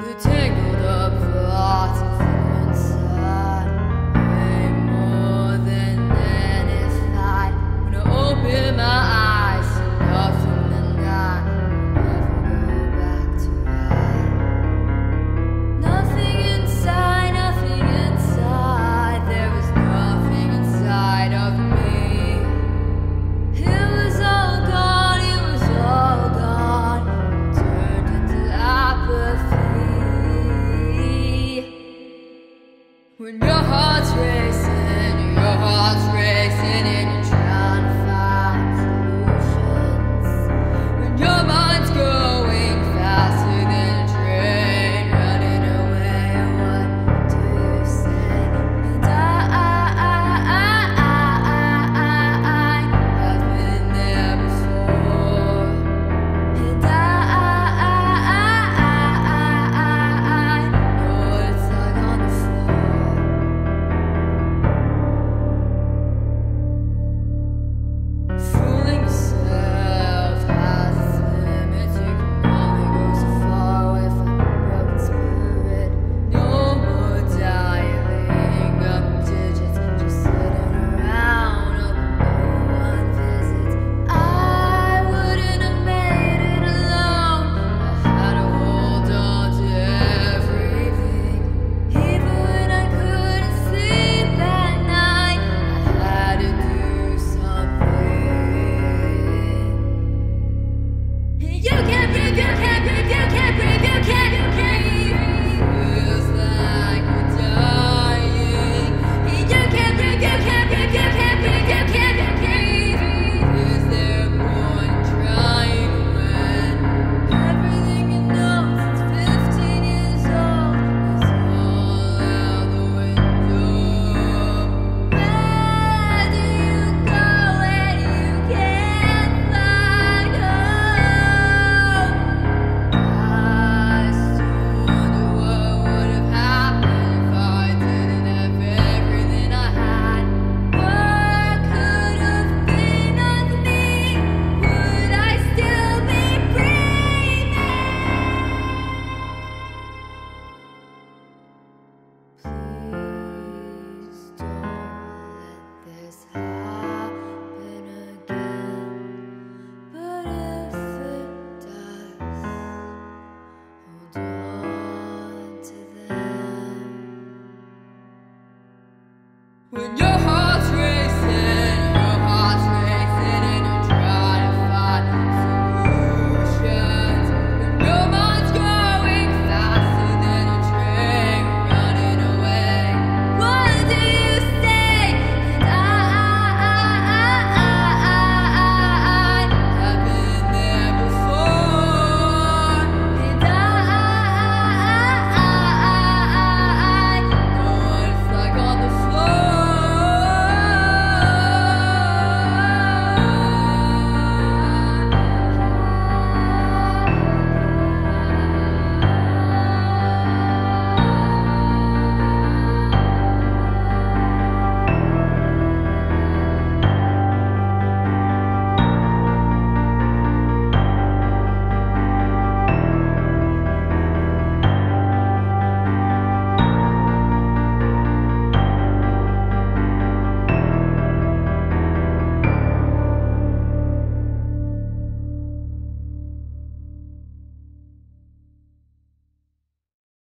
You take When your heart's racing, your heart's racing When your heart